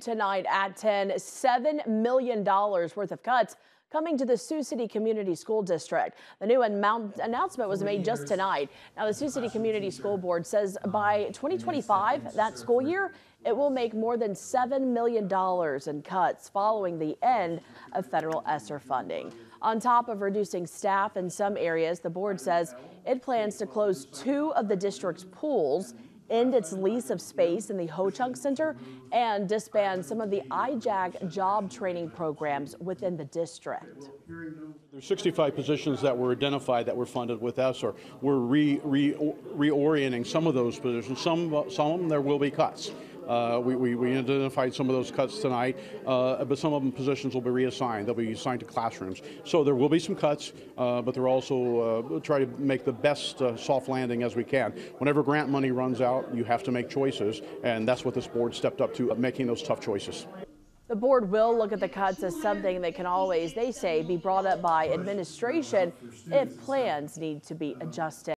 Tonight at 10, $7 million worth of cuts coming to the Sioux City Community School District. The new announcement was made just tonight. Now, the Sioux City Community School Board says by 2025, that school year, it will make more than $7 million in cuts following the end of federal ESSER funding. On top of reducing staff in some areas, the board says it plans to close two of the district's pools end its lease of space in the Ho Chunk Center and disband some of the IJAG job training programs within the district. There's 65 positions that were identified that were funded with ESSER. We're re, re, reorienting some of those positions. Some, some of them there will be cuts. Uh, we, we, we, identified some of those cuts tonight, uh, but some of them positions will be reassigned. They'll be assigned to classrooms. So there will be some cuts, uh, but they're also uh, try to make the best uh, soft landing as we can. Whenever grant money runs out, you have to make choices, and that's what this board stepped up to, making those tough choices. The board will look at the cuts as something that can always, they say, be brought up by administration if plans need to be adjusted.